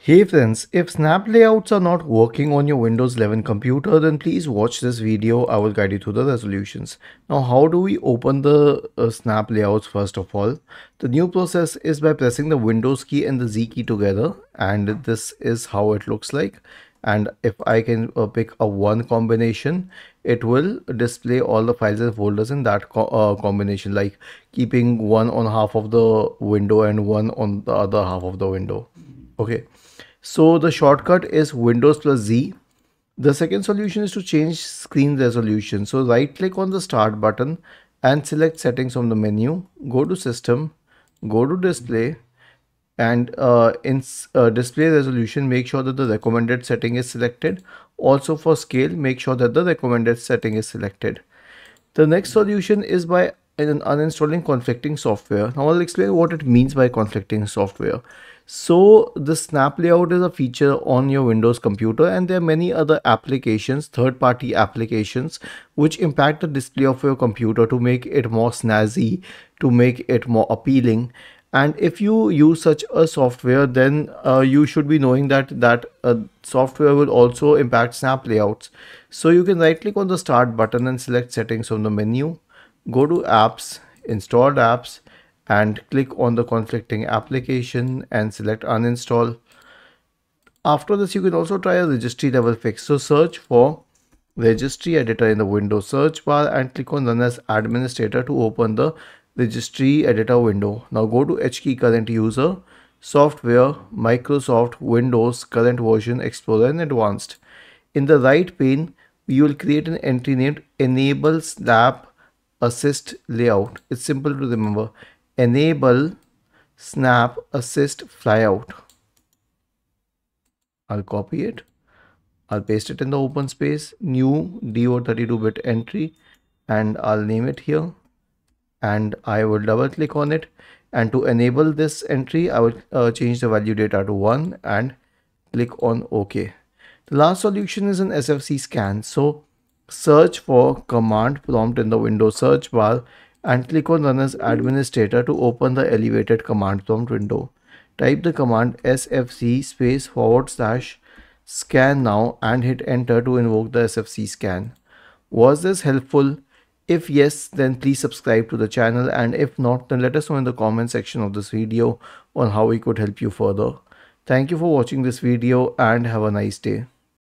Hey friends, if snap layouts are not working on your Windows 11 computer, then please watch this video. I will guide you through the resolutions. Now, how do we open the uh, snap layouts first of all? The new process is by pressing the Windows key and the Z key together and this is how it looks like. And if I can uh, pick a one combination, it will display all the files and folders in that co uh, combination like keeping one on half of the window and one on the other half of the window. Okay. So the shortcut is Windows plus Z. The second solution is to change screen resolution. So right click on the start button and select settings from the menu. Go to system, go to display and uh, in uh, display resolution make sure that the recommended setting is selected. Also for scale make sure that the recommended setting is selected. The next solution is by uninstalling conflicting software. Now I'll explain what it means by conflicting software. So the snap layout is a feature on your Windows computer and there are many other applications, third-party applications, which impact the display of your computer to make it more snazzy, to make it more appealing. And if you use such a software, then uh, you should be knowing that that uh, software will also impact snap layouts. So you can right click on the start button and select settings from the menu, go to apps, installed apps, and click on the conflicting application and select uninstall. After this, you can also try a registry level fix. So search for registry editor in the Windows search bar and click on run as administrator to open the registry editor window. Now go to HKey current user, software, Microsoft Windows current version Explorer and advanced. In the right pane, you will create an entry named enable snap assist flyout. It's simple to remember enable snap assist flyout. I'll copy it. I'll paste it in the open space, new DWORD 32-bit entry, and I'll name it here. And I will double click on it. And to enable this entry, I will uh, change the value data to 1 and click on OK. The last solution is an SFC scan. So search for command prompt in the Windows search bar and click on run as administrator to open the elevated command prompt window. Type the command sfc space forward slash scan now and hit enter to invoke the sfc scan. Was this helpful? If yes, then please subscribe to the channel and if not, then let us know in the comment section of this video on how we could help you further. Thank you for watching this video and have a nice day.